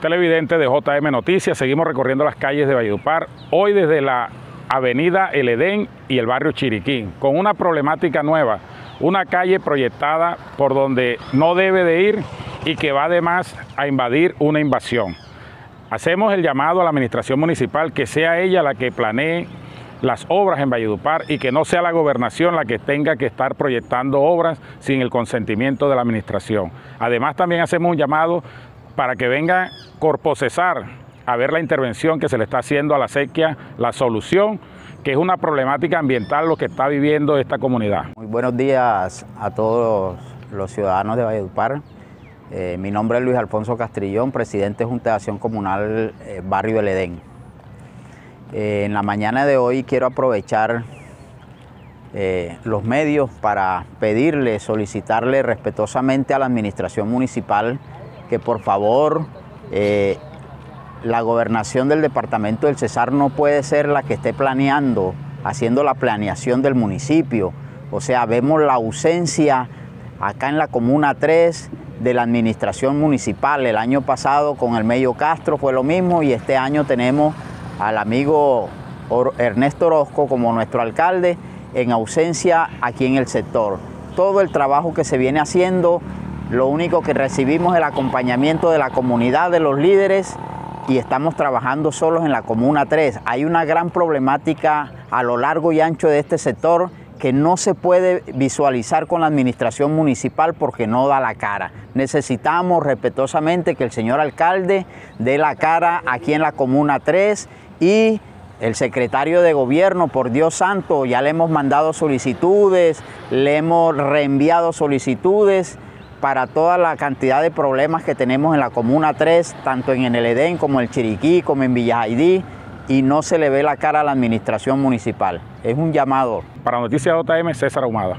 Televidente de JM Noticias, seguimos recorriendo las calles de Valledupar, hoy desde la avenida El Edén y el barrio Chiriquín, con una problemática nueva, una calle proyectada por donde no debe de ir y que va además a invadir una invasión. Hacemos el llamado a la administración municipal que sea ella la que planee las obras en Valledupar y que no sea la gobernación la que tenga que estar proyectando obras sin el consentimiento de la administración. Además también hacemos un llamado para que venga Corpocesar a ver la intervención que se le está haciendo a la sequía, la solución, que es una problemática ambiental lo que está viviendo esta comunidad. Muy buenos días a todos los ciudadanos de Valledupar. Eh, mi nombre es Luis Alfonso Castrillón, presidente de Junta de Acción Comunal eh, Barrio El Edén. Eh, en la mañana de hoy quiero aprovechar los medios para pedirle, solicitarle respetuosamente a la administración municipal que por favor eh, la gobernación del departamento del Cesar no puede ser la que esté planeando, haciendo la planeación del municipio. O sea, vemos la ausencia acá en la Comuna 3 de la administración municipal. El año pasado con el Medio Castro fue lo mismo y este año tenemos al amigo Ernesto Orozco como nuestro alcalde en ausencia aquí en el sector. Todo el trabajo que se viene haciendo lo único que recibimos es el acompañamiento de la comunidad, de los líderes y estamos trabajando solos en la Comuna 3. Hay una gran problemática a lo largo y ancho de este sector que no se puede visualizar con la administración municipal porque no da la cara. Necesitamos respetuosamente que el señor alcalde dé la cara aquí en la Comuna 3 y el secretario de gobierno, por Dios santo, ya le hemos mandado solicitudes, le hemos reenviado solicitudes para toda la cantidad de problemas que tenemos en la Comuna 3, tanto en el Edén como en el Chiriquí, como en Villa y no se le ve la cara a la administración municipal. Es un llamado. Para Noticias JM, César Ahumada.